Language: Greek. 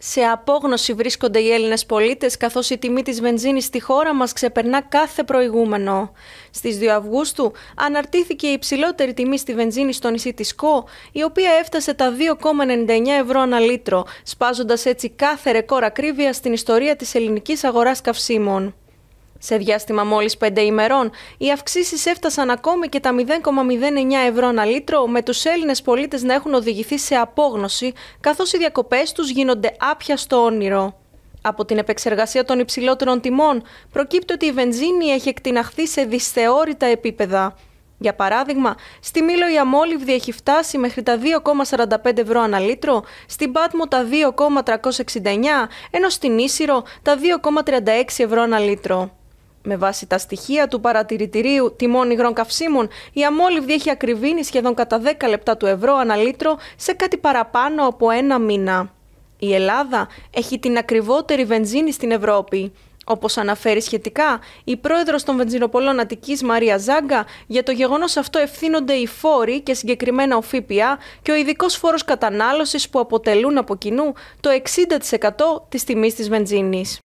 Σε απόγνωση βρίσκονται οι Έλληνες πολίτες καθώς η τιμή της βενζίνης στη χώρα μας ξεπερνά κάθε προηγούμενο. Στις 2 Αυγούστου αναρτήθηκε η υψηλότερη τιμή στη βενζίνη στο νησί της Κο, η οποία έφτασε τα 2,99 ευρώ ανά λίτρο, σπάζοντας έτσι κάθε ρεκόρ ακρίβεια στην ιστορία της ελληνικής αγοράς καυσίμων. Σε διάστημα μόλις 5 ημερών, οι αυξήσεις έφτασαν ακόμη και τα 0,09 ευρώ ανά λίτρο, με τους Έλληνες πολίτες να έχουν οδηγηθεί σε απόγνωση, καθώς οι διακοπές τους γίνονται άπια στο όνειρο. Από την επεξεργασία των υψηλότερων τιμών, προκύπτει ότι η βενζίνη έχει εκτιναχθεί σε δυσθεώρητα επίπεδα. Για παράδειγμα, στη Μήλο η αμόλυβδη έχει φτάσει μέχρι τα 2,45 ευρώ ανά λίτρο, στην Πάτμο τα 2,369, ενώ στην Ίσυρο τα 2,36 ευρώ ανά λίτρο. Με βάση τα στοιχεία του παρατηρητηρίου τιμών υγρών καυσίμων, η αμόλυβδη έχει ακριβήνει σχεδόν κατά 10 λεπτά του ευρώ ανά λίτρο σε κάτι παραπάνω από ένα μήνα. Η Ελλάδα έχει την ακριβότερη βενζίνη στην Ευρώπη. Όπως αναφέρει σχετικά, η πρόεδρος των βενζινοπολών Αττικής Μαρία Ζάγκα, για το γεγονός αυτό ευθύνονται οι φόροι και συγκεκριμένα ο ΦΠΑ και ο ειδικός φόρος κατανάλωσης που αποτελούν από κοινού το 60% της τιμής της βενζίνης.